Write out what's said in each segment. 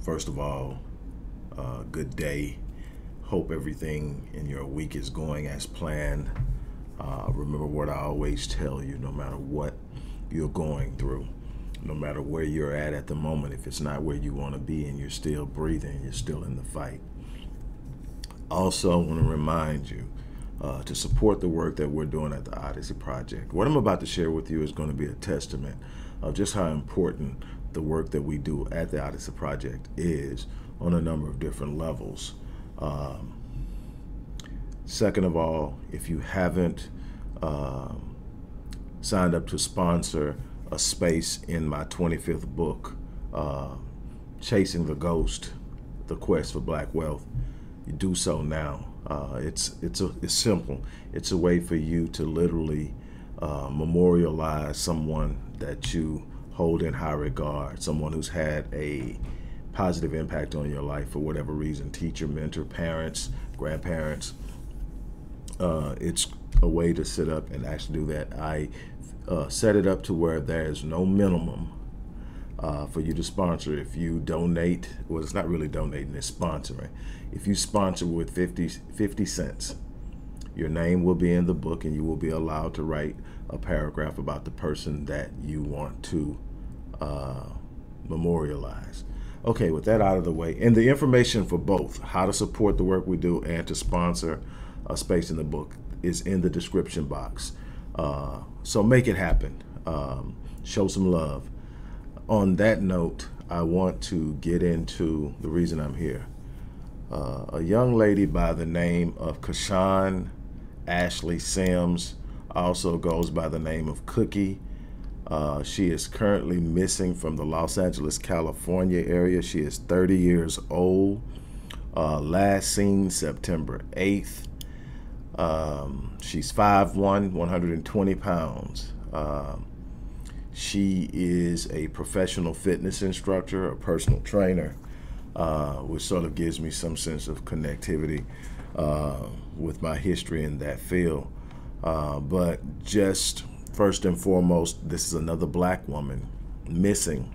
first of all, uh, good day. Hope everything in your week is going as planned. Uh, remember what I always tell you no matter what you're going through, no matter where you're at at the moment, if it's not where you want to be and you're still breathing, you're still in the fight. Also, I want to remind you uh, to support the work that we're doing at the Odyssey Project. What I'm about to share with you is going to be a testament of just how important the work that we do at the Odyssey Project is on a number of different levels. Um, second of all, if you haven't um, signed up to sponsor a space in my 25th book, uh, Chasing the Ghost, The Quest for Black Wealth, you do so now. Uh, it's it's a, it's simple. It's a way for you to literally uh, memorialize someone that you hold in high regard, someone who's had a positive impact on your life for whatever reason, teacher, mentor, parents, grandparents. Uh, it's a way to sit up and actually do that. I uh, set it up to where there's no minimum uh, for you to sponsor. If you donate, well, it's not really donating, it's sponsoring. If you sponsor with 50, 50 cents, your name will be in the book and you will be allowed to write a paragraph about the person that you want to uh, memorialize. Okay, with that out of the way, and the information for both how to support the work we do and to sponsor a space in the book is in the description box. Uh, so make it happen. Um, show some love on that note, I want to get into the reason I'm here. Uh, a young lady by the name of Cashawn Ashley Simms also goes by the name of Cookie. Uh, she is currently missing from the Los Angeles, California area. She is 30 years old. Uh, last seen September 8th. Um, she's 5'1, 120 pounds. Um, she is a professional fitness instructor, a personal trainer, uh, which sort of gives me some sense of connectivity uh, with my history in that field. Uh, but just first and foremost, this is another black woman missing.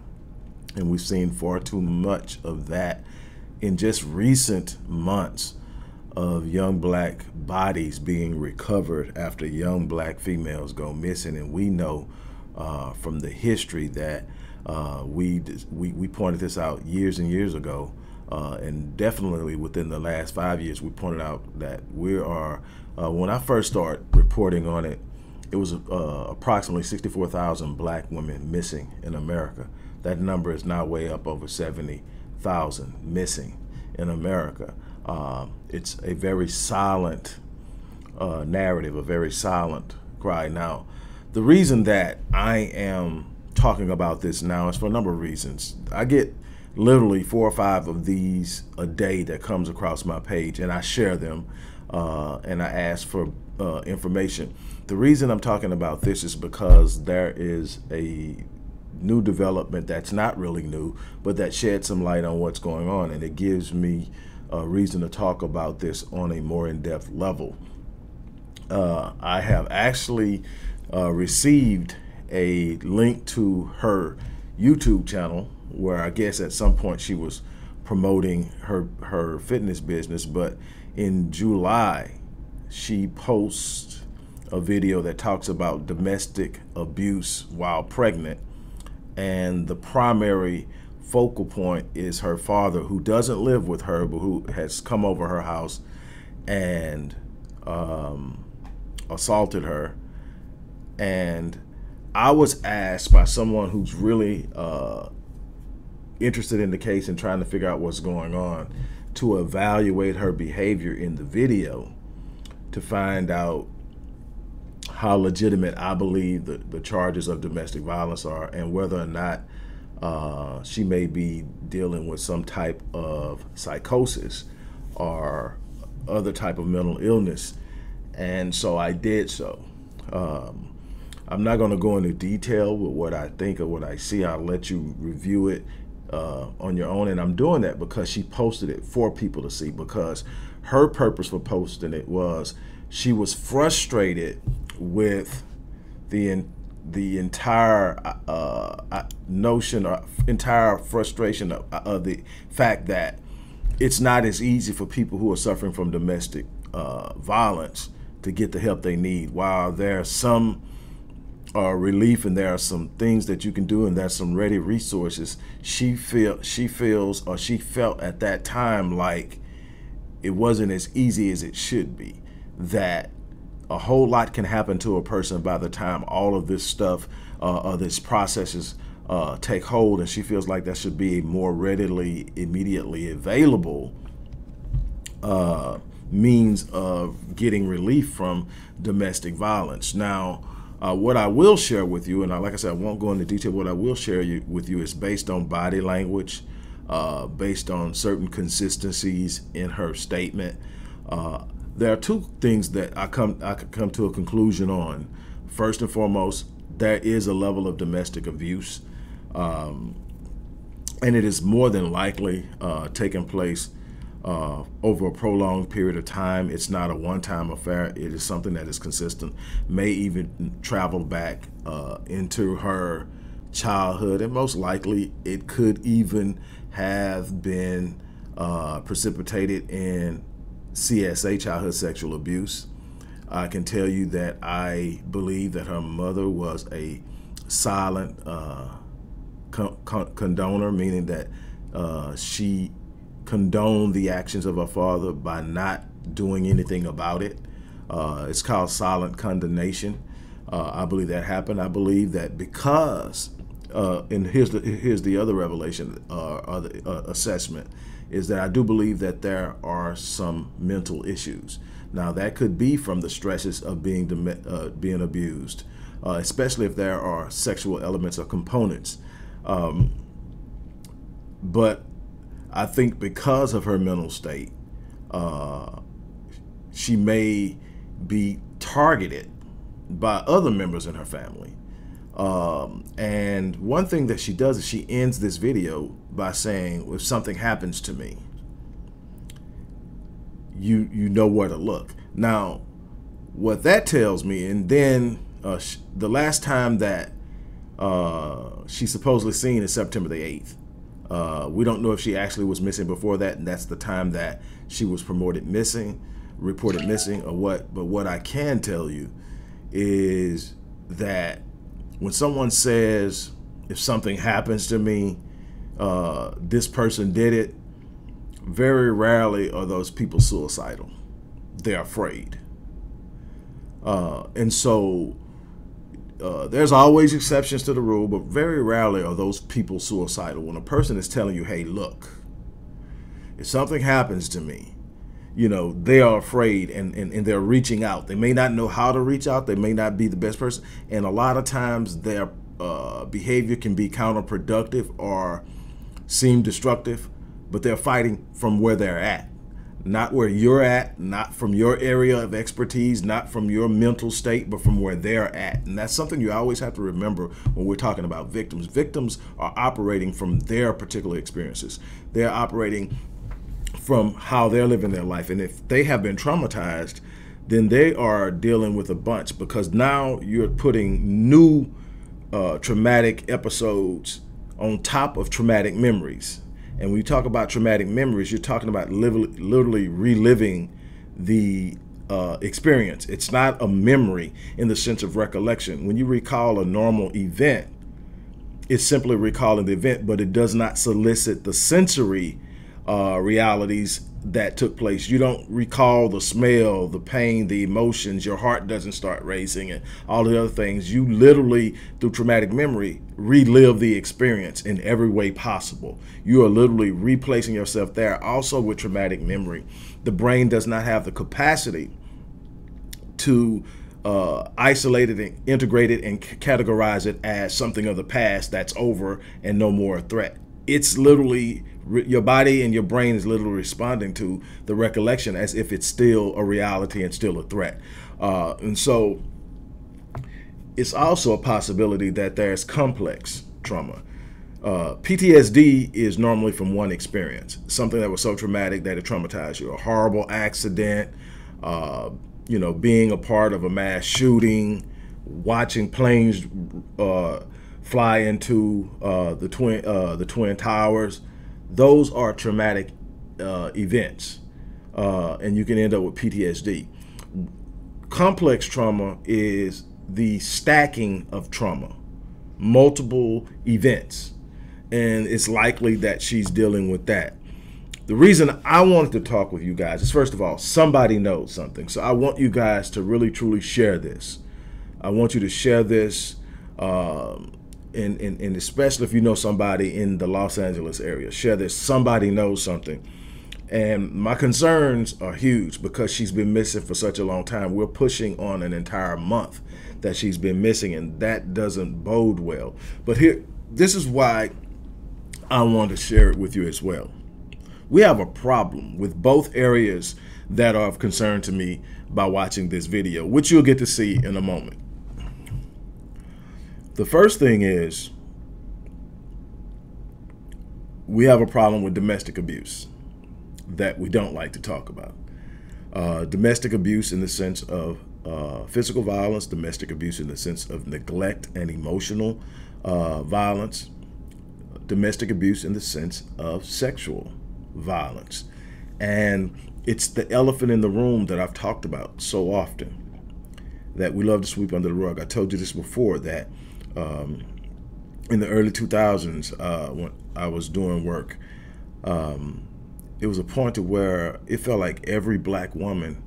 And we've seen far too much of that in just recent months of young black bodies being recovered after young black females go missing. And we know uh, from the history that uh, we, we, we pointed this out years and years ago. Uh, and definitely within the last five years, we pointed out that we are, uh, when I first started reporting on it, it was uh, approximately 64,000 black women missing in America. That number is now way up over 70,000 missing in America. Um, it's a very silent uh, narrative, a very silent cry. Now, the reason that I am talking about this now is for a number of reasons. I get literally four or five of these a day that comes across my page, and I share them uh, and I ask for uh, information. The reason I'm talking about this is because there is a new development that's not really new, but that sheds some light on what's going on, and it gives me a reason to talk about this on a more in-depth level. Uh, I have actually uh, received a link to her YouTube channel where I guess at some point she was promoting her her fitness business, but in July she posts a video that talks about domestic abuse while pregnant and the primary focal point is her father who doesn't live with her but who has come over her house and um, assaulted her. And I was asked by someone who's really uh, interested in the case and trying to figure out what's going on to evaluate her behavior in the video to find out how legitimate I believe the, the charges of domestic violence are and whether or not uh, she may be dealing with some type of psychosis or other type of mental illness. And so I did so. Um, I'm not going to go into detail with what I think or what I see. I'll let you review it uh, on your own. And I'm doing that because she posted it for people to see because her purpose for posting it was she was frustrated with the the entire uh, uh notion or entire frustration of, of, the fact that it's not as easy for people who are suffering from domestic uh, violence to get the help they need. While there's some uh, relief and there are some things that you can do and there's some ready resources, she feel she feels or she felt at that time like it wasn't as easy as it should be. That a whole lot can happen to a person by the time all of this stuff, uh, uh, this processes uh, take hold, and she feels like that should be more readily, immediately available uh, means of getting relief from domestic violence. Now, uh, what I will share with you, and I, like I said, I won't go into detail. What I will share you, with you is based on body language, uh, based on certain consistencies in her statement. Uh, there are two things that I come I could come to a conclusion on. First and foremost, there is a level of domestic abuse, um, and it is more than likely uh, taking place uh, over a prolonged period of time. It's not a one-time affair. It is something that is consistent. May even travel back uh, into her childhood, and most likely it could even have been uh, precipitated in CSA, childhood sexual abuse. I can tell you that I believe that her mother was a silent uh, con- con- condoner, meaning that uh, she condoned the actions of her father by not doing anything about it. Uh, it's called silent condemnation. Uh, I believe that happened. I believe that because, uh, and here's the here's the other revelation uh, or the assessment is that I do believe that there are some mental issues. Now that could be from the stresses of being uh, being abused, uh, especially if there are sexual elements or components. Um, but I think because of her mental state, uh, she may be targeted by other members in her family. Um, and one thing that she does is she ends this video by saying, if something happens to me, you you know where to look. Now, what that tells me, and then uh, the last time that uh, she's supposedly seen is September the 8th. Uh, we don't know if she actually was missing before that, and that's the time that she was promoted missing, reported missing, or what. But what I can tell you is that when someone says, if something happens to me, uh, this person did it, very rarely are those people suicidal. They're afraid. Uh, and so uh, there's always exceptions to the rule, but very rarely are those people suicidal. When a person is telling you, hey, look, if something happens to me, you know, they are afraid and, and, and they're reaching out. They may not know how to reach out. They may not be the best person. And a lot of times their uh, behavior can be counterproductive or seem destructive, but they're fighting from where they're at. Not where you're at, not from your area of expertise, not from your mental state, but from where they're at. And that's something you always have to remember when we're talking about victims. Victims are operating from their particular experiences. They're operating from how they're living their life. And if they have been traumatized, then they are dealing with a bunch because now you're putting new uh, traumatic episodes on top of traumatic memories. And when you talk about traumatic memories, you're talking about literally reliving the uh, experience. It's not a memory in the sense of recollection. When you recall a normal event, it's simply recalling the event, but it does not solicit the sensory uh, realities that took place. You don't recall the smell, the pain, the emotions. Your heart doesn't start racing and all the other things. You literally, through traumatic memory, relive the experience in every way possible. You are literally replacing yourself there. Also, with traumatic memory, the brain does not have the capacity to uh, isolate it and integrate it and categorize it as something of the past that's over and no more a threat. It's literally your body and your brain is literally responding to the recollection as if it's still a reality and still a threat. Uh, and so it's also a possibility that there's complex trauma. Uh, PTSD is normally from one experience, something that was so traumatic that it traumatized you, a horrible accident, uh, you know, being a part of a mass shooting, watching planes uh, fly into uh, the twin uh, the twin towers. Those are traumatic uh, events, uh, and you can end up with PTSD. Complex trauma is the stacking of trauma, multiple events, and it's likely that she's dealing with that. The reason I wanted to talk with you guys is first of all, somebody knows something. So I want you guys to really truly share this. I want you to share this, um, and, and, and especially if you know somebody in the Los Angeles area, share this. Somebody knows something. And my concerns are huge because she's been missing for such a long time. We're pushing on an entire month that she's been missing, and that doesn't bode well. But here, this is why I want to share it with you as well. We have a problem with both areas that are of concern to me by watching this video, which you'll get to see in a moment. The first thing is we have a problem with domestic abuse that we don't like to talk about. Uh, domestic abuse in the sense of uh, physical violence, domestic abuse in the sense of neglect and emotional uh, violence, domestic abuse in the sense of sexual violence. And it's the elephant in the room that I've talked about so often that we love to sweep under the rug. I told you this before that um, in the early 2000s, uh, when I was doing work, um, it was a point to where it felt like every black woman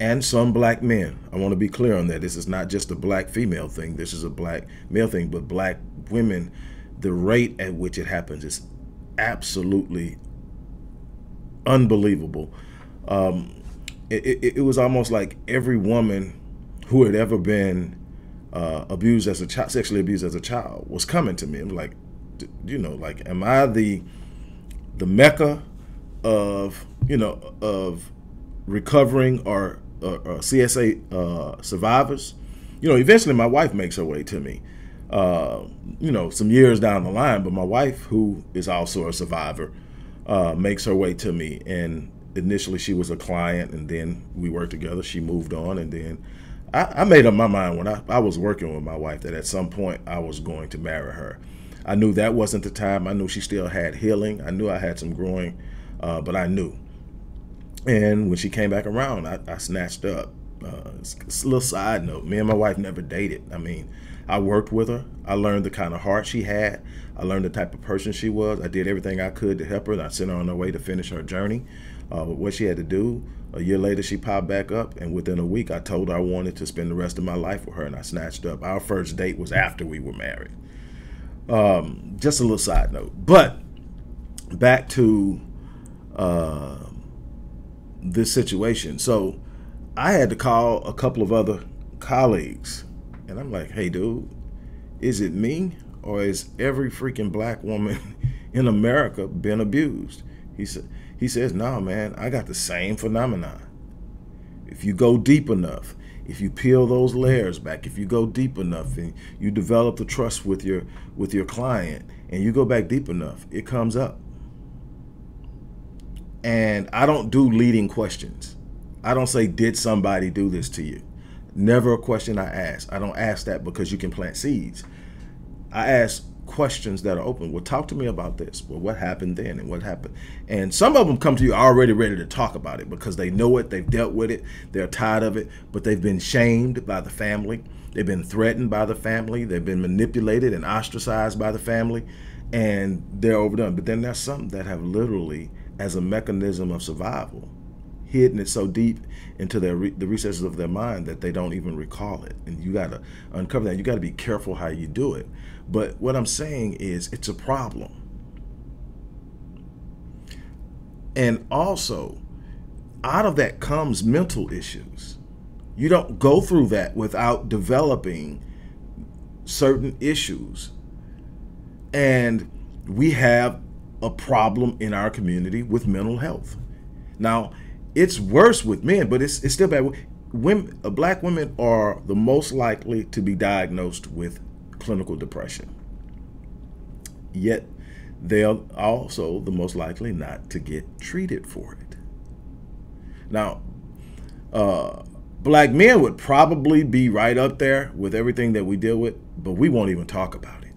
and some black men, I want to be clear on that. This is not just a black female thing. This is a black male thing, but black women, the rate at which it happens is absolutely unbelievable. Um, it, it, it was almost like every woman who had ever been uh, abused as a child, sexually abused as a child, was coming to me. I'm like, you know, like, am I the the mecca of you know of recovering or, or, or CSA uh, survivors? You know, eventually my wife makes her way to me. Uh, you know, some years down the line, but my wife, who is also a survivor, uh, makes her way to me. And initially, she was a client, and then we worked together. She moved on, and then I, I made up my mind when I, I was working with my wife that at some point I was going to marry her. I knew that wasn't the time. I knew she still had healing. I knew I had some growing, uh, but I knew. And when she came back around, I, I snatched up. Uh, it's a little side note. Me and my wife never dated. I mean, I worked with her. I learned the kind of heart she had. I learned the type of person she was. I did everything I could to help her. I sent her on her way to finish her journey. Uh, what she had to do a year later, she popped back up, and within a week, I told her I wanted to spend the rest of my life with her, and I snatched up. Our first date was after we were married. Um, just a little side note. But back to uh, this situation. So I had to call a couple of other colleagues, and I'm like, hey, dude, is it me, or is every freaking black woman in America been abused? He said, he says, no, man, I got the same phenomenon. If you go deep enough, if you peel those layers back, if you go deep enough and you develop the trust with your with your client and you go back deep enough, it comes up. And I don't do leading questions. I don't say, did somebody do this to you? Never a question I ask. I don't ask that because you can plant seeds. I ask, questions that are open. Well, talk to me about this. Well, what happened then and what happened? And some of them come to you already ready to talk about it because they know it, they've dealt with it, they're tired of it, but they've been shamed by the family, they've been threatened by the family, they've been manipulated and ostracized by the family, and they're overdone. But then there's some that have literally, as a mechanism of survival, hidden it so deep into their re the recesses of their mind that they don't even recall it. And you got to uncover that. You got to be careful how you do it. But what I'm saying is it's a problem. And also, out of that comes mental issues. You don't go through that without developing certain issues. And we have a problem in our community with mental health. Now, it's worse with men, but it's, it's still bad. Women, black women are the most likely to be diagnosed with clinical depression. Yet they're also the most likely not to get treated for it. Now, uh, black men would probably be right up there with everything that we deal with, but we won't even talk about it.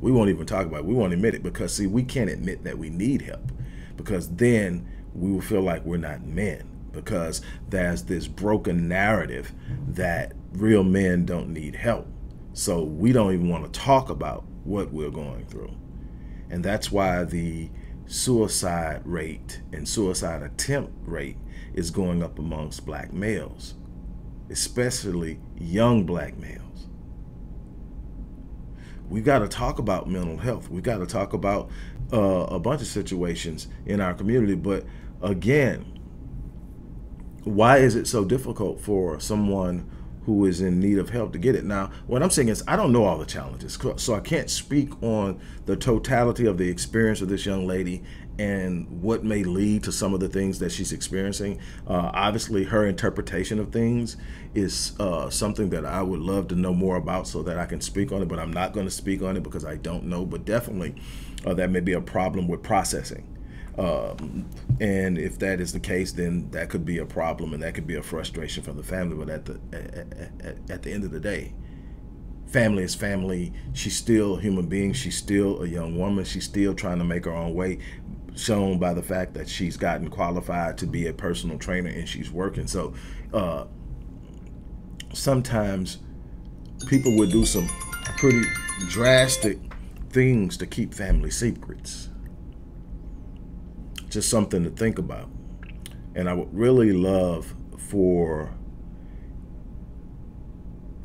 We won't even talk about it. We won't admit it because, see, we can't admit that we need help because then we will feel like we're not men because there's this broken narrative that real men don't need help. So we don't even want to talk about what we're going through. And that's why the suicide rate and suicide attempt rate is going up amongst black males, especially young black males. We've got to talk about mental health. We've got to talk about uh, a bunch of situations in our community. But again, why is it so difficult for someone who is in need of help to get it. Now, what I'm saying is I don't know all the challenges, so I can't speak on the totality of the experience of this young lady and what may lead to some of the things that she's experiencing. Uh, obviously, her interpretation of things is uh, something that I would love to know more about so that I can speak on it, but I'm not going to speak on it because I don't know. But definitely, uh, that may be a problem with processing. Um, and if that is the case, then that could be a problem and that could be a frustration for the family. But at the at, at, at the end of the day, family is family. She's still a human being. She's still a young woman. She's still trying to make her own way, shown by the fact that she's gotten qualified to be a personal trainer and she's working. So uh, sometimes people would do some pretty drastic things to keep family secrets just something to think about. And I would really love for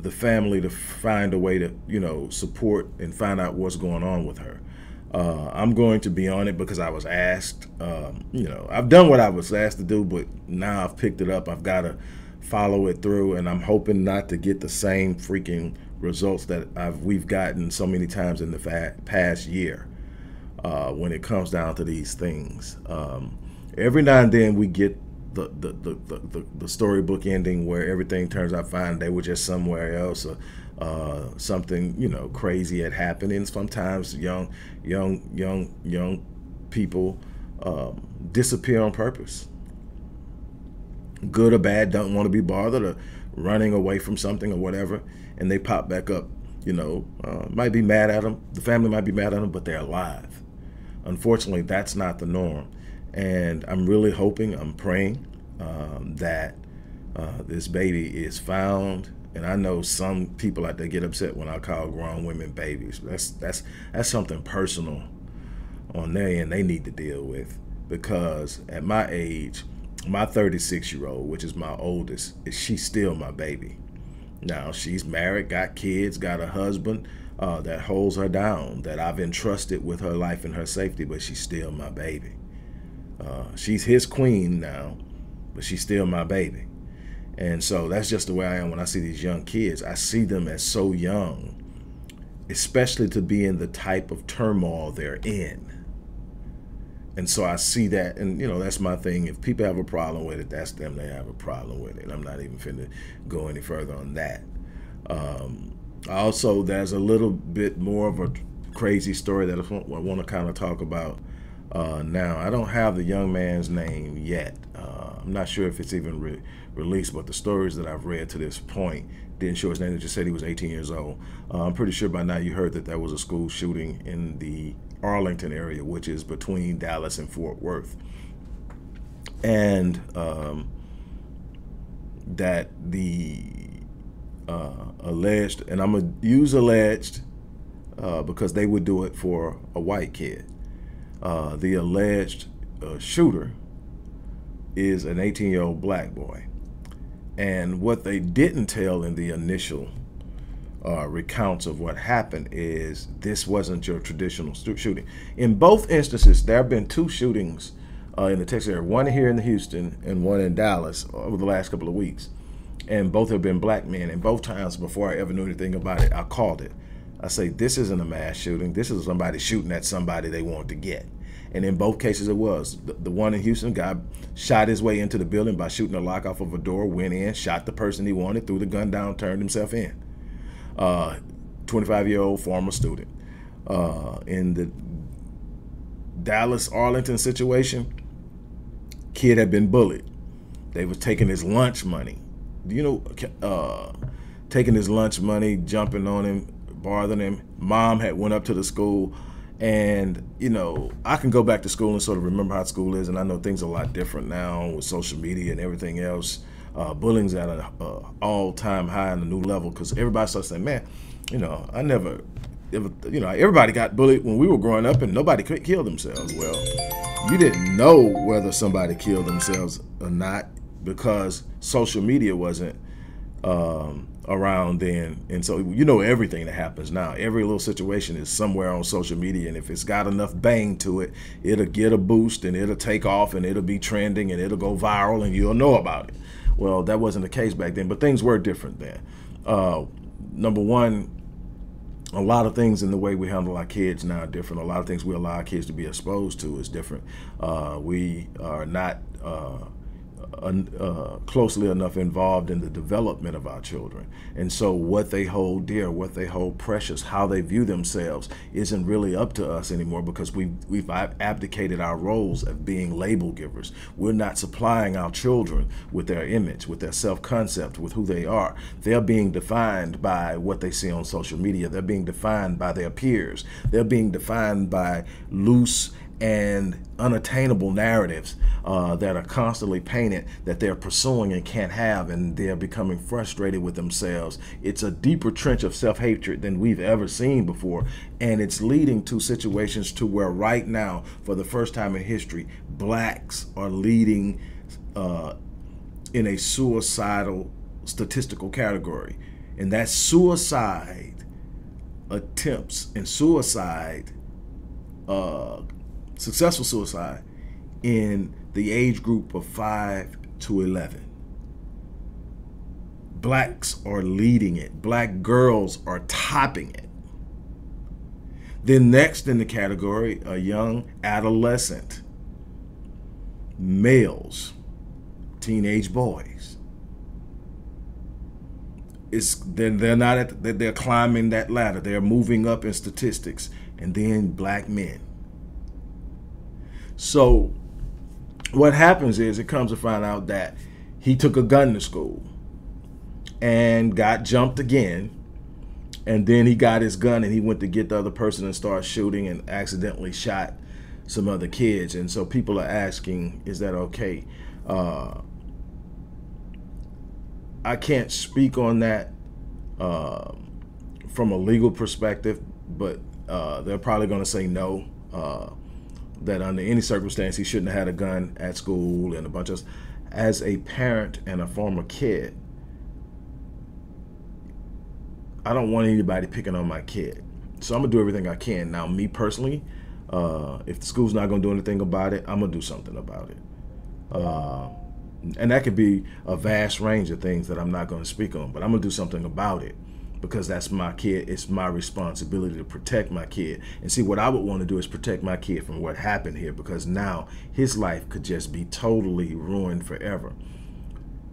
the family to find a way to, you know, support and find out what's going on with her. Uh, I'm going to be on it because I was asked. Um, you know, I've done what I was asked to do, but now I've picked it up. I've got to follow it through, and I'm hoping not to get the same freaking results that I've we've gotten so many times in the past year uh, when it comes down to these things. Um, every now and then we get the the, the, the, the, storybook ending where everything turns out fine. They were just somewhere else. Or, uh, something you know crazy had happened, and sometimes young young young young people um, disappear on purpose. Good or bad, don't want to be bothered, or running away from something or whatever, and they pop back up. You know, uh, might be mad at them. The family might be mad at them, but they're alive. Unfortunately, that's not the norm. And I'm really hoping, I'm praying um, that uh, this baby is found. And I know some people out there get upset when I call grown women babies. That's that's that's something personal on their end they need to deal with. Because at my age, my 36 year old, which is my oldest, is she's still my baby. Now she's married, got kids, got a husband, uh, that holds her down, that I've entrusted with her life and her safety, but she's still my baby. Uh, she's his queen now, but she's still my baby. And so that's just the way I am when I see these young kids. I see them as so young, especially to be in the type of turmoil they're in. And so I see that, and you know, that's my thing. If people have a problem with it, that's them. They have a problem with it. I'm not even finna go any further on that. Um, also, there's a little bit more of a crazy story that I want to kind of talk about uh, now. I don't have the young man's name yet. Uh, I'm not sure if it's even re released, but the stories that I've read to this point didn't show his name. It just said he was 18 years old. Uh, I'm pretty sure by now you heard that there was a school shooting in the Arlington area, which is between Dallas and Fort Worth. And um, that the uh, alleged, and I'm gonna use alleged uh, because they would do it for a white kid. Uh, the alleged uh, shooter is an 18 year old black boy. And what they didn't tell in the initial uh, recounts of what happened is this wasn't your traditional shooting. In both instances, there have been two shootings uh, in the Texas area, one here in Houston and one in Dallas over the last couple of weeks and both have been black men. And both times before I ever knew anything about it, I called it. I say, this isn't a mass shooting. This is somebody shooting at somebody they want to get. And in both cases, it was. The, the one in Houston, guy shot his way into the building by shooting a lock off of a door, went in, shot the person he wanted, threw the gun down, turned himself in. 25-year-old uh, former student. Uh, in the Dallas Arlington situation, kid had been bullied They was taking his lunch money. You know, uh, taking his lunch money, jumping on him, bothering him. Mom had went up to the school, and you know, I can go back to school and sort of remember how school is, and I know things are a lot different now with social media and everything else. Uh, bullying's at an all-time high and a new level because everybody starts saying, "Man, you know, I never, ever, you know, everybody got bullied when we were growing up, and nobody could kill themselves." Well, you didn't know whether somebody killed themselves or not because social media wasn't um, around then. And so you know everything that happens now. Every little situation is somewhere on social media. And if it's got enough bang to it, it'll get a boost and it'll take off and it'll be trending and it'll go viral and you'll know about it. Well, that wasn't the case back then, but things were different then. Uh, number one, a lot of things in the way we handle our kids now are different. A lot of things we allow our kids to be exposed to is different. Uh, we are not uh, uh, closely enough involved in the development of our children. And so what they hold dear, what they hold precious, how they view themselves isn't really up to us anymore because we've, we've abdicated our roles of being label givers. We're not supplying our children with their image, with their self-concept, with who they are. They're being defined by what they see on social media. They're being defined by their peers. They're being defined by loose and unattainable narratives uh, that are constantly painted that they're pursuing and can't have and they're becoming frustrated with themselves. It's a deeper trench of self-hatred than we've ever seen before and it's leading to situations to where right now for the first time in history blacks are leading uh, in a suicidal statistical category. And that suicide attempts and suicide uh, successful suicide in the age group of 5 to 11. Blacks are leading it. Black girls are topping it. Then next in the category, a young adolescent, males, teenage boys. It's then they're not at they're climbing that ladder. They're moving up in statistics, and then black men. So what happens is it comes to find out that he took a gun to school and got jumped again. And then he got his gun and he went to get the other person and started shooting and accidentally shot some other kids. And so people are asking, is that okay? Uh, I can't speak on that uh, from a legal perspective, but uh, they're probably going to say no. That under any circumstance he shouldn't have had a gun at school and a bunch of as a parent and a former kid I don't want anybody picking on my kid. So I'm gonna do everything I can. Now me personally uh, if the school's not gonna do anything about it I'm gonna do something about it. Uh, and that could be a vast range of things that I'm not gonna speak on but I'm gonna do something about it because that's my kid. It's my responsibility to protect my kid. And see, what I would want to do is protect my kid from what happened here because now his life could just be totally ruined forever.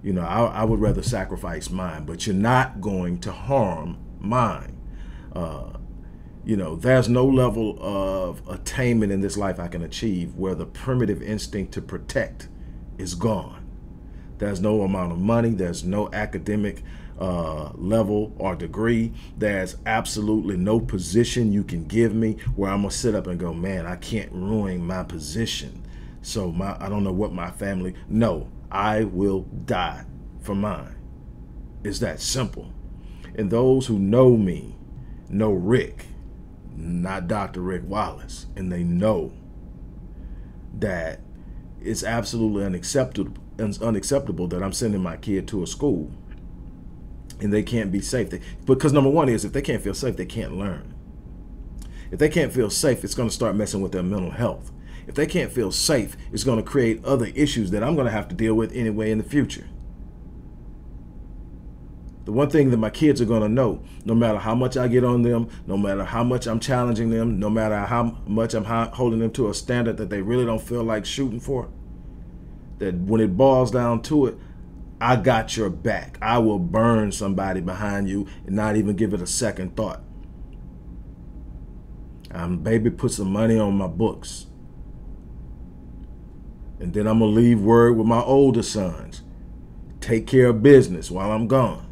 You know, I, I would rather sacrifice mine, but you're not going to harm mine. Uh, you know, there's no level of attainment in this life I can achieve where the primitive instinct to protect is gone. There's no amount of money, there's no academic uh, level or degree. There's absolutely no position you can give me where I'm gonna sit up and go, man, I can't ruin my position. So my I don't know what my family. No, I will die for mine. It's that simple. And those who know me know Rick, not Dr. Rick Wallace, and they know that it's absolutely unacceptable unacceptable that I'm sending my kid to a school and they can't be safe. They, because number one is if they can't feel safe, they can't learn. If they can't feel safe, it's going to start messing with their mental health. If they can't feel safe, it's going to create other issues that I'm going to have to deal with anyway in the future. The one thing that my kids are going to know, no matter how much I get on them, no matter how much I'm challenging them, no matter how much I'm holding them to a standard that they really don't feel like shooting for, that when it boils down to it, I got your back. I will burn somebody behind you and not even give it a second thought. Um, baby, put some money on my books. And then I'm going to leave word with my older sons. take care of business while I'm gone.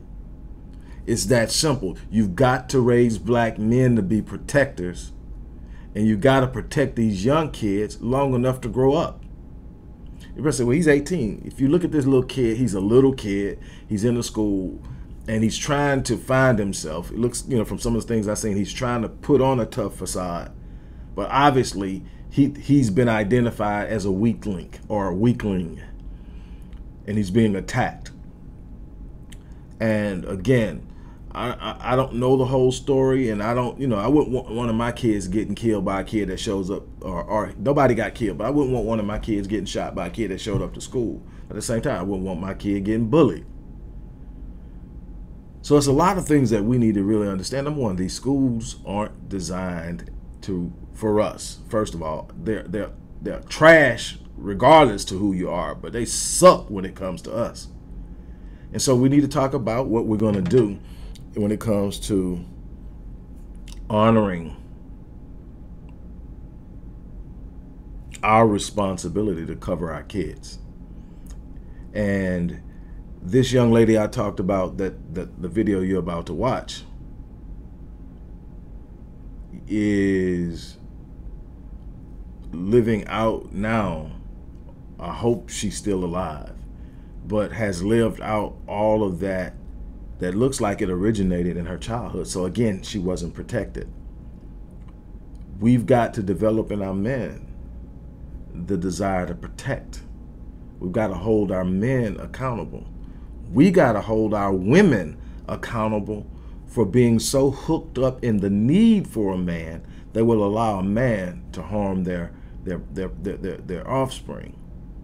It's that simple. You've got to raise black men to be protectors, and you got to protect these young kids long enough to grow up. You say, well, he's 18. If you look at this little kid, he's a little kid. He's in the school, and he's trying to find himself. It looks, you know, from some of the things I've seen, he's trying to put on a tough facade. But obviously, he he's been identified as a weak link or a weakling, and he's being attacked. And again, I, I, don't know the whole story, and I don't, you know, I wouldn't want one of my kids getting killed by a kid that shows up, or, or nobody got killed, but I wouldn't want one of my kids getting shot by a kid that showed up to school. At the same time, I wouldn't want my kid getting bullied. So it's a lot of things that we need to really understand. Number one, these schools aren't designed to for us. First of all, they're they're they're trash regardless to who you are, but they suck when it comes to us. And so we need to talk about what we're going to do when it comes to honoring our responsibility to cover our kids. And this young lady I talked about that, that the video you're about to watch is living out now. I hope she's still alive, but has lived out all of that that looks like it originated in her childhood. So again, she wasn't protected. We've got to develop in our men the desire to protect. We've got to hold our men accountable. We got to hold our women accountable for being so hooked up in the need for a man that will allow a man to harm their their their their, their, their offspring,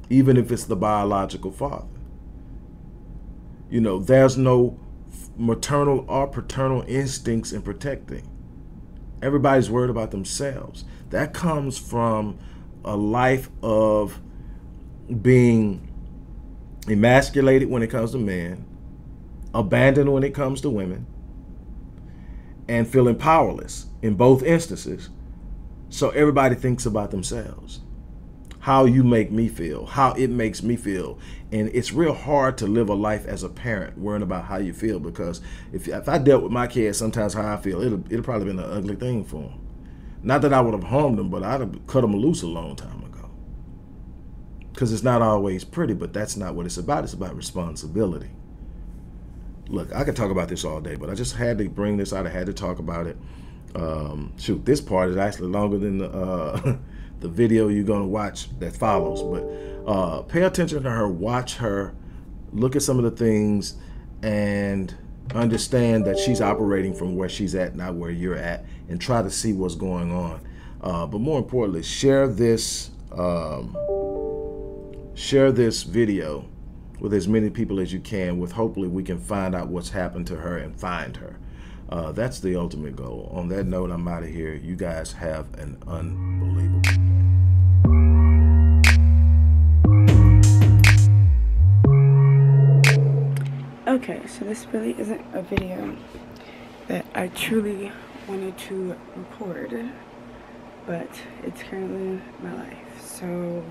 even if it's the biological father. You know, there's no maternal or paternal instincts in protecting. Everybody's worried about themselves. That comes from a life of being emasculated when it comes to men, abandoned when it comes to women, and feeling powerless in both instances. So everybody thinks about themselves how you make me feel, how it makes me feel. And it's real hard to live a life as a parent worrying about how you feel because if, if I dealt with my kids sometimes how I feel, it'll, it'll probably been an ugly thing for them. Not that I would have harmed them, but I'd have cut them loose a long time ago. Because it's not always pretty, but that's not what it's about. It's about responsibility. Look, I could talk about this all day, but I just had to bring this out. I had to talk about it. Um, shoot, this part is actually longer than the uh, the video you're going to watch that follows. But uh, pay attention to her, watch her, look at some of the things, and understand that she's operating from where she's at, not where you're at, and try to see what's going on. Uh, but more importantly, share this um, share this video with as many people as you can. With hopefully we can find out what's happened to her and find her. Uh, that's the ultimate goal. On that note, I'm out of here. You guys have an unbelievable Okay, so this really isn't a video that I truly wanted to record, but it's currently my life. So,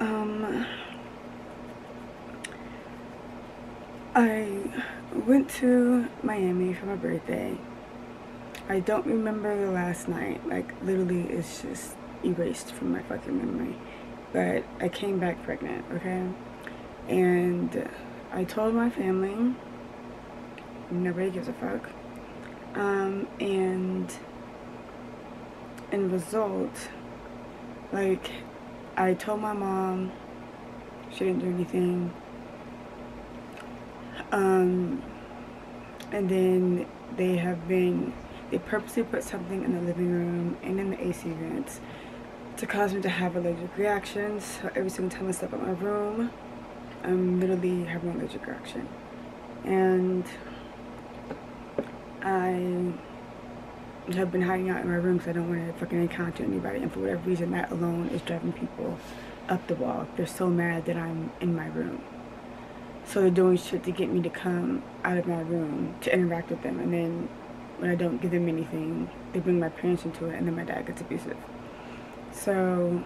um, I went to Miami for my birthday. I don't remember the last night. Like, literally, it's just erased from my fucking memory. But I came back pregnant, okay? And I told my family. Nobody gives a fuck. Um, and in result, like, I told my mom she didn't do anything um, and then they have been, they purposely put something in the living room and in the AC vents to cause me to have allergic reactions. So every single time I step out my room, I'm literally having allergic reaction. And I have been hiding out in my room because I don't want to fucking encounter anybody. And for whatever reason, that alone is driving people up the wall. They're so mad that I'm in my room. So they're doing shit to get me to come out of my room to interact with them. And then when I don't give them anything, they bring my parents into it and then my dad gets abusive. So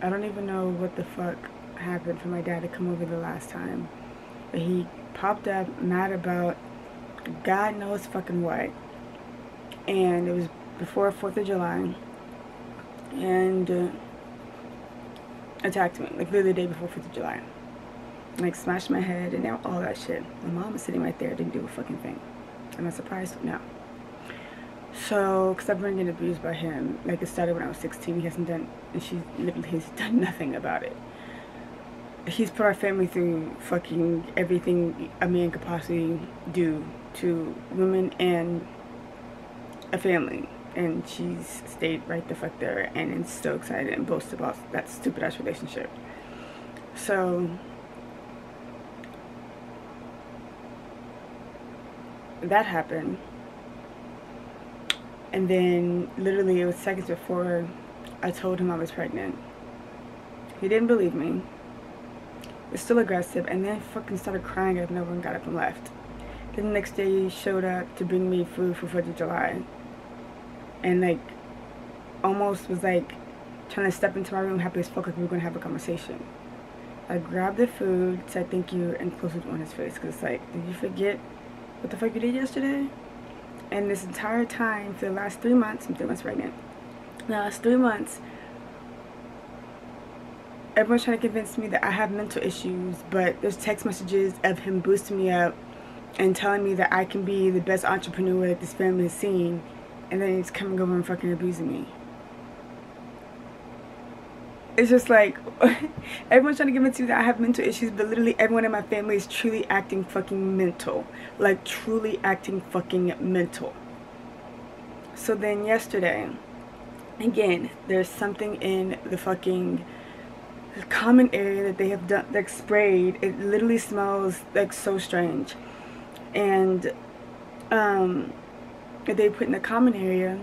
I don't even know what the fuck happened for my dad to come over the last time. But he popped up mad about God knows fucking what. And it was before 4th of July. And uh, attacked me, like literally the day before 4th of July. Like smashed my head and now all that shit. My mom was sitting right there, didn't do a fucking thing. Am I surprised? No. So, because I've been getting abused by him. Like, it started when I was 16. He hasn't done, and she literally has done nothing about it. He's put our family through fucking everything a man could possibly do to women and a family. And she's stayed right the fuck there and is so excited and boasts about that stupid ass relationship. So, that happened. And then literally it was seconds before I told him I was pregnant. He didn't believe me. Was still aggressive and then fucking started crying of nowhere and got up and left. Then the next day he showed up to bring me food for 4th of July. And like almost was like trying to step into my room happy as fuck like we were gonna have a conversation. I grabbed the food, said thank you, and closed it on his face. Cause like, did you forget what the fuck you did yesterday? And this entire time, for the last three months, I'm three months pregnant. The last three months, everyone's trying to convince me that I have mental issues, but there's text messages of him boosting me up and telling me that I can be the best entrepreneur that this family has seen, and then he's coming over and fucking abusing me it's just like everyone's trying to convince me that I have mental issues, but literally everyone in my family is truly acting fucking mental. Like truly acting fucking mental. So then yesterday, again, there's something in the fucking common area that they have done like sprayed. It literally smells like so strange. And um they put in the common area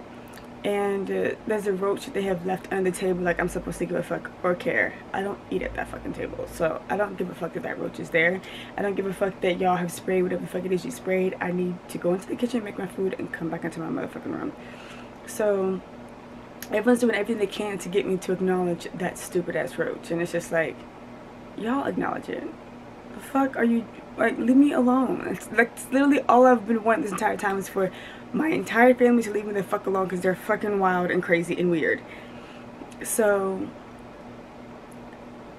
and uh, there's a roach that they have left on the table like I'm supposed to give a fuck or care. I don't eat at that fucking table, so I don't give a fuck that that roach is there. I don't give a fuck that y'all have sprayed whatever the fuck it is you sprayed. I need to go into the kitchen, make my food, and come back into my motherfucking room. So everyone's doing everything they can to get me to acknowledge that stupid ass roach, and it's just like, y'all acknowledge it. The fuck are you like? Leave me alone. It's like it's literally all I've been wanting this entire time is for my entire family to leave me the fuck alone because they're fucking wild and crazy and weird. So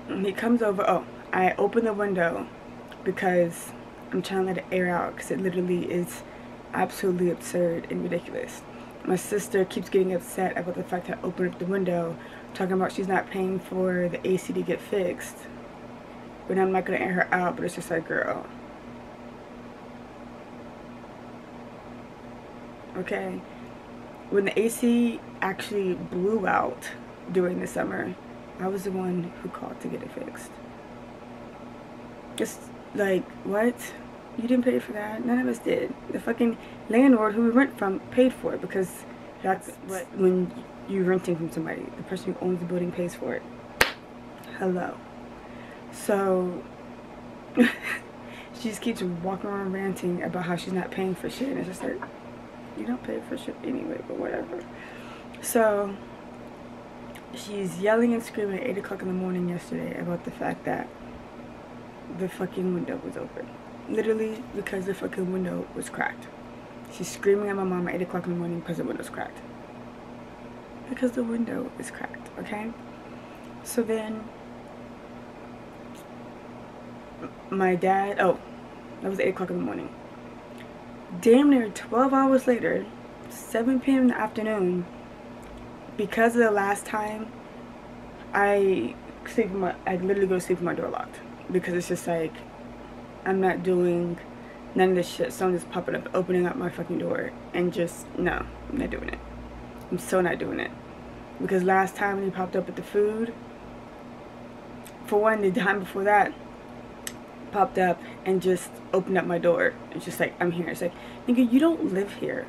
he comes over. Oh, I open the window because I'm trying to let it air out because it literally is absolutely absurd and ridiculous. My sister keeps getting upset about the fact that I opened up the window, talking about she's not paying for the AC to get fixed. But I'm not gonna air her out, but it's just like, girl, okay? When the AC actually blew out during the summer, I was the one who called to get it fixed. Just like, what? You didn't pay for that? None of us did. The fucking landlord who we rent from paid for it because that's what, when you're renting from somebody, the person who owns the building pays for it. Hello. So, she just keeps walking around ranting about how she's not paying for shit. And it's just like, you don't pay for shit anyway, but whatever. So she's yelling and screaming at 8 o'clock in the morning yesterday about the fact that the fucking window was open. Literally because the fucking window was cracked. She's screaming at my mom at 8 o'clock in the morning because the window's cracked. Because the window is cracked, okay? So then my dad, oh, that was 8 o'clock in the morning damn near 12 hours later, 7 p.m. in the afternoon, because of the last time, I sleep my, I literally go sleep with my door locked. Because it's just like, I'm not doing none of this shit. So I'm just popping up, opening up my fucking door, and just, no, I'm not doing it. I'm still not doing it. Because last time when he popped up with the food, for one, the time before that, popped up and just opened up my door. It's just like, I'm here. It's like, nigga, you don't live here.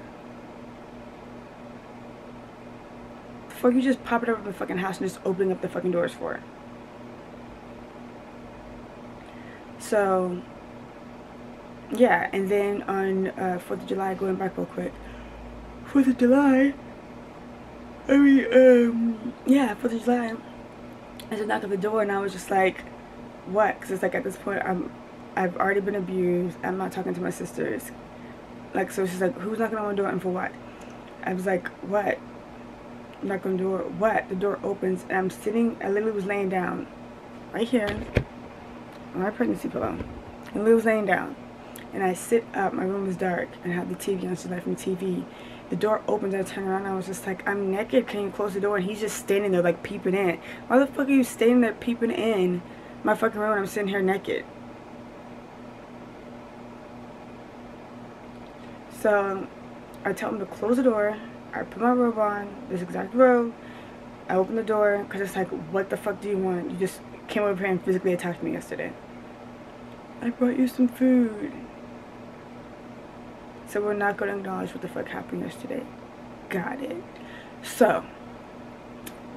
The fuck you just popping up in the fucking house and just opening up the fucking doors for it? So, yeah, and then on uh, 4th of July, going back real quick, 4th of July, I mean, um, yeah, 4th of July, I just knocked at the door and I was just like, what? Because it's like at this point, I'm, I've already been abused. I'm not talking to my sisters. Like, so she's like, who's not gonna want to do it and for what? I was like, what? I'm not gonna do it. What? The door opens and I'm sitting, I literally was laying down right here on my pregnancy pillow. And literally was laying down. And I sit up, my room is dark, and I have the TV on, she's like from TV. The door opens, I turn around, I was just like, I'm naked, can you close the door? And he's just standing there like peeping in. Why the fuck are you standing there peeping in my fucking room I'm sitting here naked? So I tell him to close the door. I put my robe on, this exact robe. I open the door because it's like, what the fuck do you want? You just came over here and physically attacked me yesterday. I brought you some food. So we're not going to acknowledge what the fuck happened yesterday. Got it. So,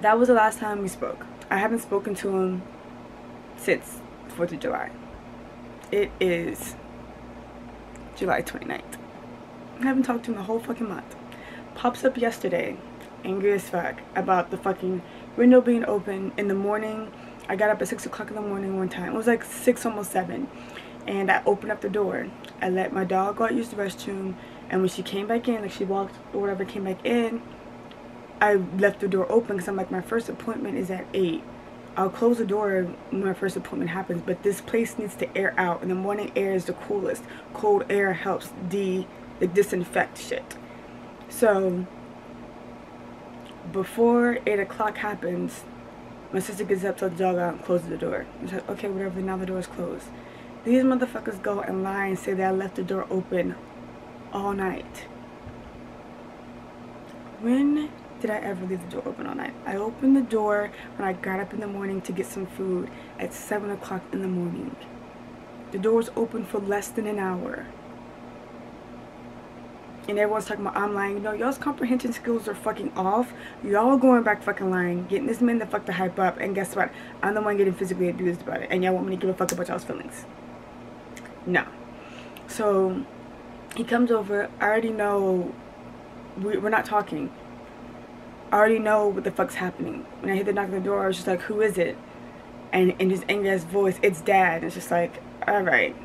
that was the last time we spoke. I haven't spoken to him since 4th of July. It is July 29th. I haven't talked to him the whole fucking month. Pops up yesterday, angry as fuck, about the fucking window being open in the morning. I got up at 6 o'clock in the morning one time. It was like 6, almost 7. And I opened up the door. I let my dog go out use the restroom. And when she came back in, like she walked or whatever, came back in, I left the door open because I'm like, my first appointment is at 8. I'll close the door when my first appointment happens, but this place needs to air out. And the morning air is the coolest. Cold air helps de like disinfect shit. So before 8 o'clock happens, my sister gets up, to the dog out, and closes the door. It's like, okay, whatever, now the door is closed. These motherfuckers go and lie and say that I left the door open all night. When did I ever leave the door open all night? I opened the door when I got up in the morning to get some food at 7 o'clock in the morning. The door was open for less than an hour. And everyone's talking about I'm lying. You know, y'all's comprehension skills are fucking off. Y'all going back fucking lying, getting this man the fuck to hype up, and guess what? I'm the one getting physically abused about it. And y'all want me to give a fuck about y'all's feelings. No. So he comes over. I already know we, we're not talking. I already know what the fuck's happening. When I hear the knock on the door, I was just like, who is it? And in his angry ass voice, it's dad. And it's just like, alright.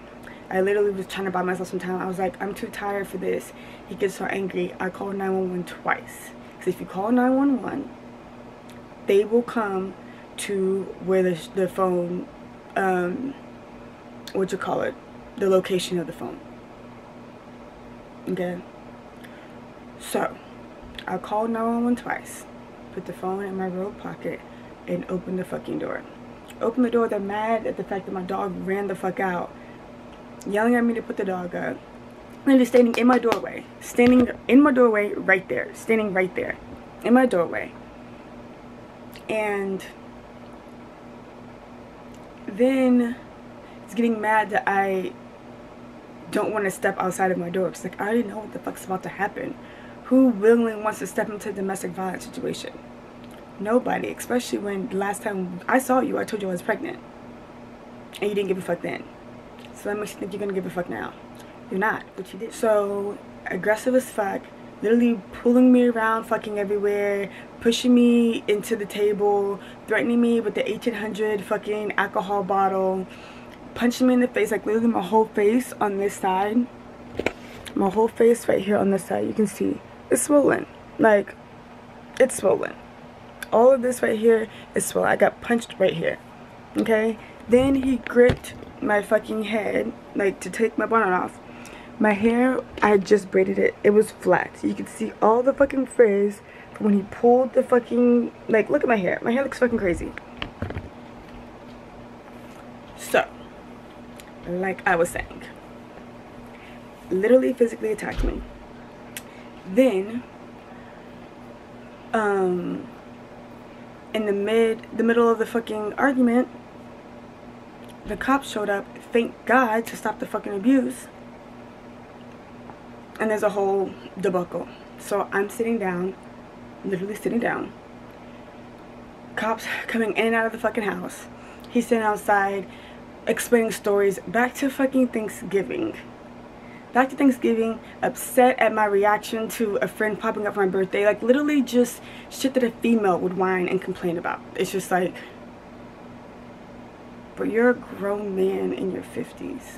I literally was trying to buy myself some time. I was like, I'm too tired for this. He gets so angry. I called 911 twice. Because if you call 911, they will come to where the, the phone, um, what you call it, the location of the phone. Okay? So, I called 911 twice, put the phone in my robe pocket, and opened the fucking door. Open the door, they're mad at the fact that my dog ran the fuck out, yelling at me to put the dog up. And just standing in my doorway, standing in my doorway right there, standing right there, in my doorway. And then it's getting mad that I don't want to step outside of my door. It's like, I already know what the fuck's about to happen. Who willingly wants to step into a domestic violence situation? Nobody, especially when last time I saw you, I told you I was pregnant. And you didn't give a fuck then. So that makes you think you're gonna give a fuck now. You're not, but you did. So, aggressive as fuck, literally pulling me around fucking everywhere, pushing me into the table, threatening me with the 1800 fucking alcohol bottle, punching me in the face, like literally my whole face on this side. My whole face right here on this side, you can see. It's swollen. Like, it's swollen. All of this right here is swollen. I got punched right here. Okay? Then he gripped my fucking head, like to take my bonnet off. My hair, I just braided it. It was flat. You could see all the fucking frizz when he pulled the fucking, like, look at my hair. My hair looks fucking crazy. So, like I was saying, literally physically attacked me. Then, um, in the mid, the middle of the fucking argument, the cops showed up, thank God, to stop the fucking abuse. And there's a whole debacle. So I'm sitting down, literally sitting down. Cops coming in and out of the fucking house. He's sitting outside explaining stories back to fucking Thanksgiving. Back to Thanksgiving, upset at my reaction to a friend popping up for my birthday. Like, literally just shit that a female would whine and complain about. It's just like, but you're a grown man in your 50s.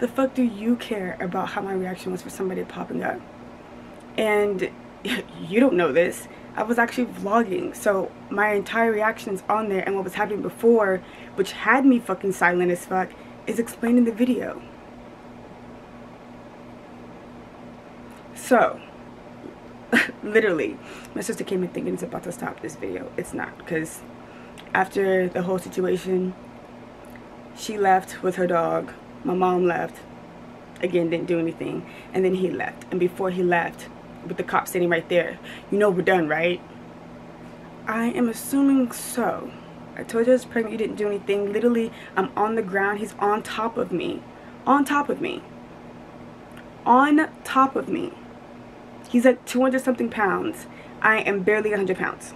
The fuck do you care about how my reaction was for somebody popping up? And you don't know this. I was actually vlogging, so my entire reactions on there and what was happening before, which had me fucking silent as fuck, is explained in the video. So, literally, my sister came in thinking it's about to stop this video. It's not, because after the whole situation, she left with her dog. My mom left. Again, didn't do anything. And then he left. And before he left, with the cop sitting right there, you know we're done, right? I am assuming so. I told you I was pregnant, you didn't do anything. Literally, I'm on the ground. He's on top of me. On top of me. On top of me. He's at 200 something pounds. I am barely 100 pounds.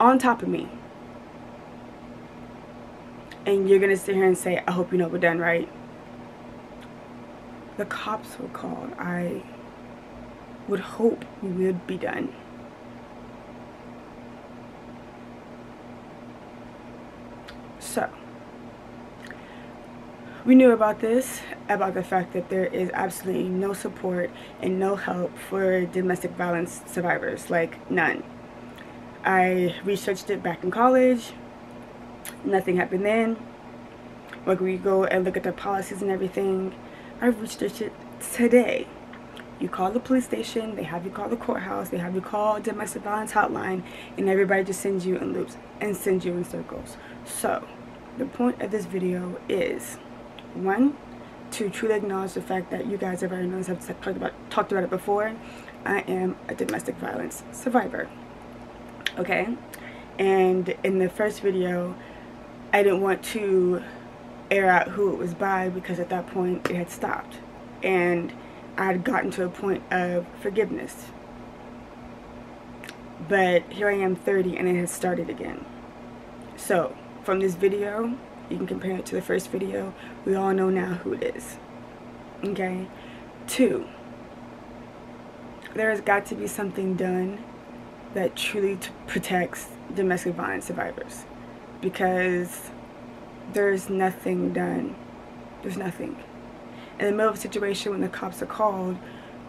On top of me. And you're going to sit here and say, I hope you know we're done, right? The cops were called. I would hope we would be done. So, we knew about this, about the fact that there is absolutely no support and no help for domestic violence survivors, like none. I researched it back in college, nothing happened then. Like we go and look at the policies and everything, I researched it today. You call the police station, they have you call the courthouse, they have you call domestic violence hotline, and everybody just sends you in loops and sends you in circles. So, the point of this video is one to truly acknowledge the fact that you guys have already known have talked about talked about it before. I am a domestic violence survivor okay? And in the first video i didn't want to air out who it was by because at that point it had stopped. And i had gotten to a point of forgiveness but here i am 30 and it has started again so from this video you can compare it to the first video. We all know now who it is. Okay? Two, there has got to be something done that truly protects domestic violence survivors. Because there's nothing done. There's nothing. In the middle of a situation when the cops are called,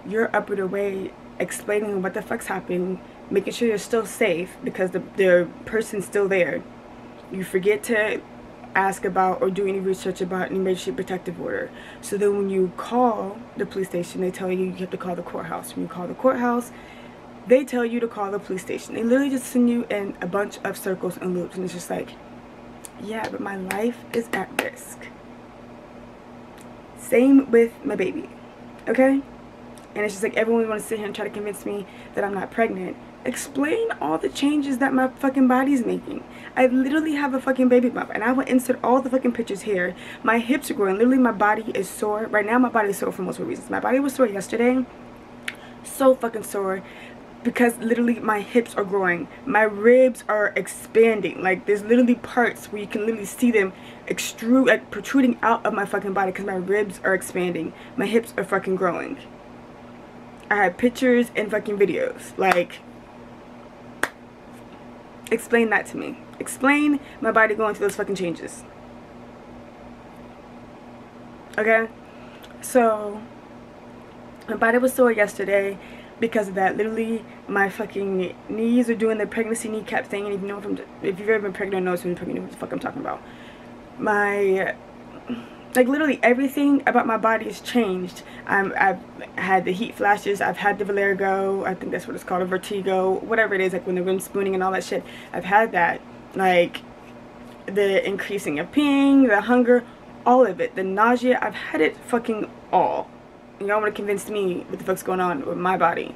you're up your way explaining what the fuck's happening, making sure you're still safe because the, the person's still there. You forget to ask about or do any research about an emergency protective order. So then when you call the police station, they tell you you have to call the courthouse. When you call the courthouse, they tell you to call the police station. They literally just send you in a bunch of circles and loops. And it's just like, yeah, but my life is at risk. Same with my baby. Okay? And it's just like everyone wants to sit here and try to convince me that I'm not pregnant explain all the changes that my fucking body's making. I literally have a fucking baby bump and I will insert all the fucking pictures here. My hips are growing. Literally my body is sore. Right now my body is sore for multiple reasons. My body was sore yesterday. So fucking sore because literally my hips are growing. My ribs are expanding. Like there's literally parts where you can literally see them extrude, like protruding out of my fucking body because my ribs are expanding. My hips are fucking growing. I have pictures and fucking videos. Like Explain that to me. Explain my body going through those fucking changes. Okay? So, my body was sore yesterday because of that. Literally, my fucking knees are doing the pregnancy kneecap thing. And if you know from, if you've ever been pregnant, pregnant, what the fuck I'm talking about. My like literally everything about my body has changed. I've had the heat flashes. I've had the vertigo. I think that's what it's called, a vertigo, whatever it is, like when the rim spooning and all that shit. I've had that. Like the increasing of peeing, the hunger, all of it. The nausea, I've had it fucking all. Y'all want to convince me what the fuck's going on with my body.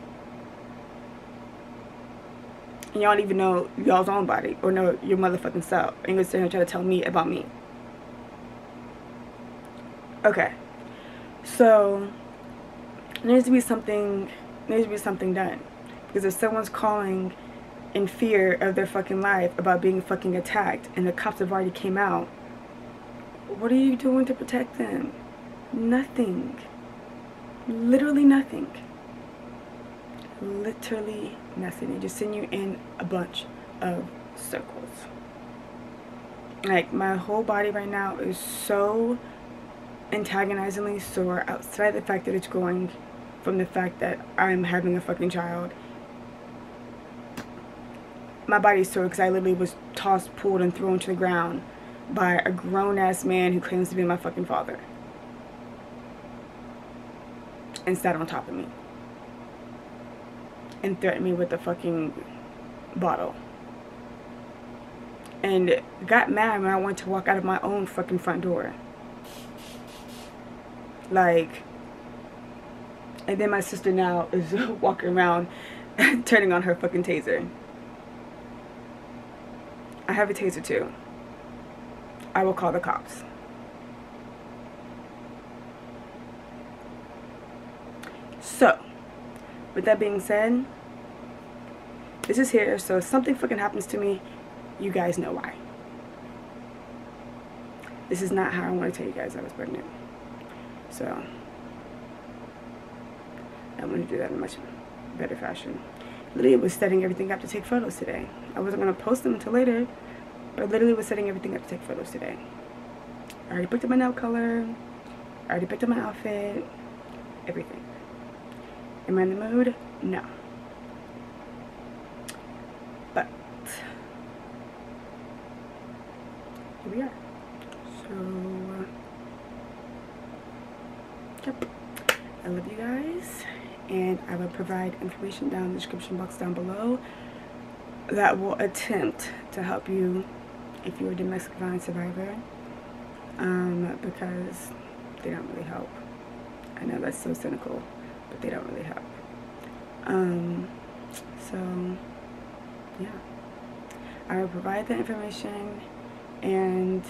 And y'all don't even know y'all's own body or know your motherfucking self. And you're going to try to tell me about me. Okay. So there needs to be something there needs to be something done. Because if someone's calling in fear of their fucking life about being fucking attacked and the cops have already came out, what are you doing to protect them? Nothing. Literally nothing. Literally nothing. They just send you in a bunch of circles. Like, my whole body right now is so antagonizingly sore outside the fact that it's growing from the fact that I'm having a fucking child. My body's sore because I literally was tossed, pulled, and thrown to the ground by a grown ass man who claims to be my fucking father. And sat on top of me. And threatened me with a fucking bottle. And got mad when I went to walk out of my own fucking front door. Like, and then my sister now is walking around turning on her fucking taser. I have a taser too. I will call the cops. So, with that being said, this is here, so if something fucking happens to me, you guys know why. This is not how I want to tell you guys I was pregnant. So, I want to do that in much better fashion. Literally was setting everything up to take photos today. I wasn't going to post them until later, but literally was setting everything up to take photos today. I already picked up my nail color. I already picked up my outfit. Everything. Am I in the mood? No. But here we are. So, yep. I love you guys. And I will provide information down in the description box down below that will attempt to help you if you're a domestic violence survivor. Um, because they don't really help. I know that's so cynical, but they don't really help. Um, so, yeah. I will provide the information, and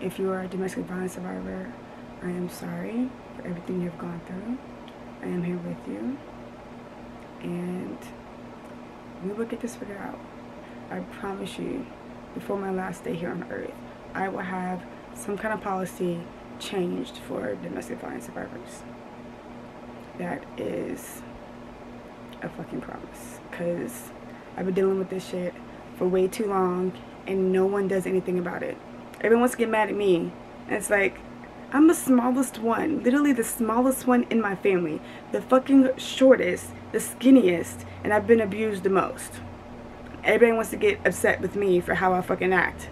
if you are a domestic violence survivor, I am sorry for everything you've gone through. I am here with you, and we will get this figured out. I promise you, before my last day here on earth, I will have some kind of policy changed for domestic violence survivors. That is a fucking promise. Because I've been dealing with this shit for way too long and no one does anything about it. Everyone wants to get mad at me. And it's like, I'm the smallest one. Literally the smallest one in my family. The fucking shortest, the skinniest, and I've been abused the most. Everybody wants to get upset with me for how I fucking act.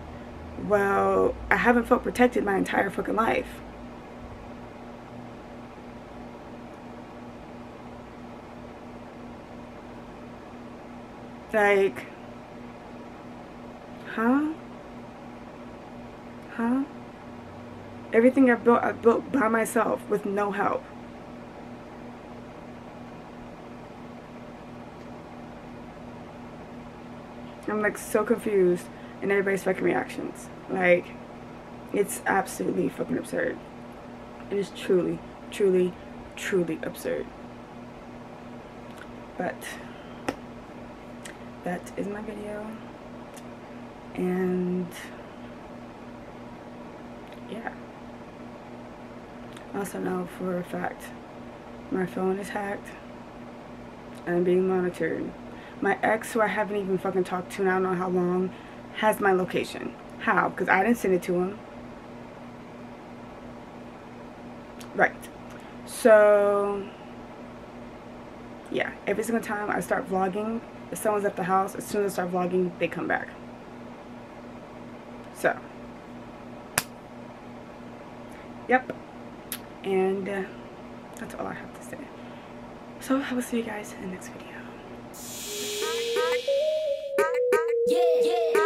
Well, I haven't felt protected my entire fucking life. Like, huh? Huh? Everything I've built, I've built by myself with no help. I'm like so confused and everybody's fucking reactions. Like, it's absolutely fucking absurd. It is truly, truly, truly absurd. But that is my video and yeah I also know for a fact my phone is hacked and I'm being monitored. My ex who I haven't even fucking talked to in I don't know how long has my location. How? Because I didn't send it to him. Right. So yeah every single time I start vlogging if someone's at the house, as soon as I start vlogging, they come back. So, yep. And uh, that's all I have to say. So, I will see you guys in the next video. Yeah, yeah.